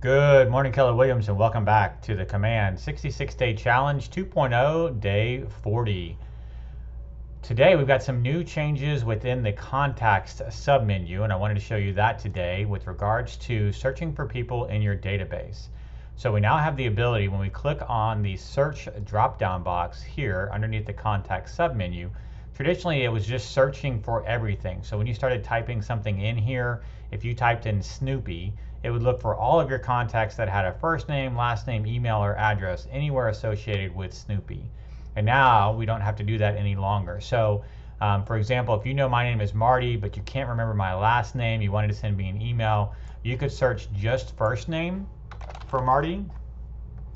Good morning, Keller Williams, and welcome back to the Command 66 Day Challenge 2.0, Day 40. Today, we've got some new changes within the Contacts submenu, and I wanted to show you that today with regards to searching for people in your database. So we now have the ability, when we click on the Search drop-down box here underneath the Contacts submenu, traditionally it was just searching for everything. So when you started typing something in here, if you typed in Snoopy, it would look for all of your contacts that had a first name, last name, email, or address anywhere associated with Snoopy. And now we don't have to do that any longer. So, um, for example, if you know my name is Marty, but you can't remember my last name, you wanted to send me an email, you could search just first name for Marty,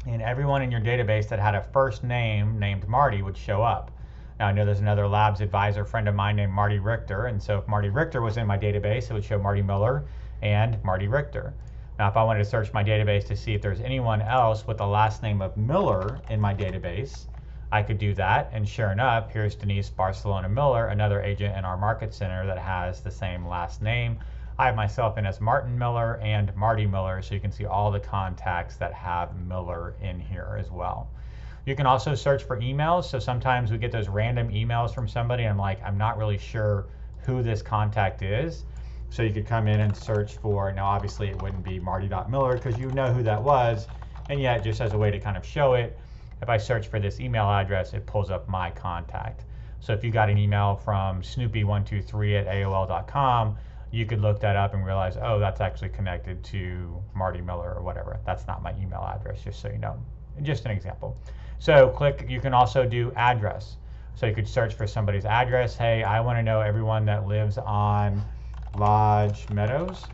and everyone in your database that had a first name named Marty would show up. Now, I know there's another labs advisor friend of mine named Marty Richter, and so if Marty Richter was in my database, it would show Marty Miller and Marty Richter. Now, if I wanted to search my database to see if there's anyone else with the last name of Miller in my database, I could do that. And sure enough, here's Denise Barcelona Miller, another agent in our market center that has the same last name. I have myself in as Martin Miller and Marty Miller, so you can see all the contacts that have Miller in here as well. You can also search for emails. So sometimes we get those random emails from somebody, and I'm like, I'm not really sure who this contact is. So you could come in and search for, now obviously it wouldn't be Marty.Miller because you know who that was, and yet just as a way to kind of show it, if I search for this email address, it pulls up my contact. So if you got an email from snoopy123 at AOL.com, you could look that up and realize, oh, that's actually connected to Marty Miller or whatever. That's not my email address, just so you know. Just an example. So click, you can also do address. So you could search for somebody's address. Hey, I want to know everyone that lives on Lodge Meadows.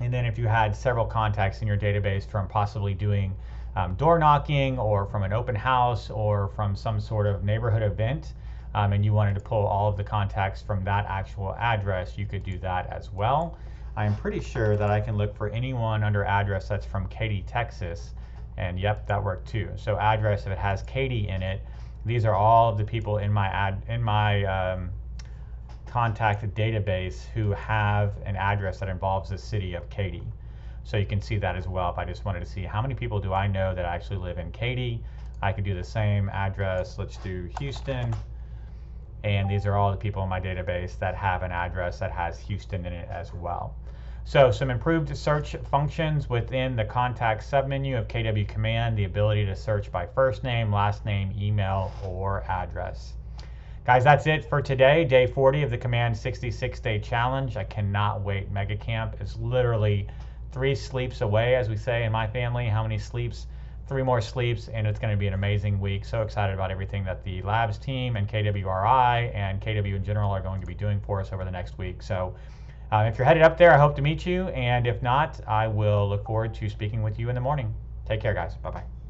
And then if you had several contacts in your database from possibly doing um, door knocking or from an open house or from some sort of neighborhood event, um, and you wanted to pull all of the contacts from that actual address, you could do that as well. I'm pretty sure that I can look for anyone under address that's from Katy, Texas, and yep, that worked too. So address, if it has Katy in it, these are all of the people in my ad in my um, contact database who have an address that involves the city of Katy. So you can see that as well if I just wanted to see how many people do I know that actually live in Katy. I could do the same address. Let's do Houston. And these are all the people in my database that have an address that has Houston in it as well. So some improved search functions within the contact submenu of KW Command, the ability to search by first name, last name, email, or address. Guys, that's it for today, day 40 of the Command 66 Day Challenge. I cannot wait. Mega Camp is literally three sleeps away, as we say in my family. How many sleeps? Three more sleeps, and it's going to be an amazing week. So excited about everything that the Labs team and KWRI and KW in general are going to be doing for us over the next week. So uh, if you're headed up there, I hope to meet you. And if not, I will look forward to speaking with you in the morning. Take care, guys. Bye bye.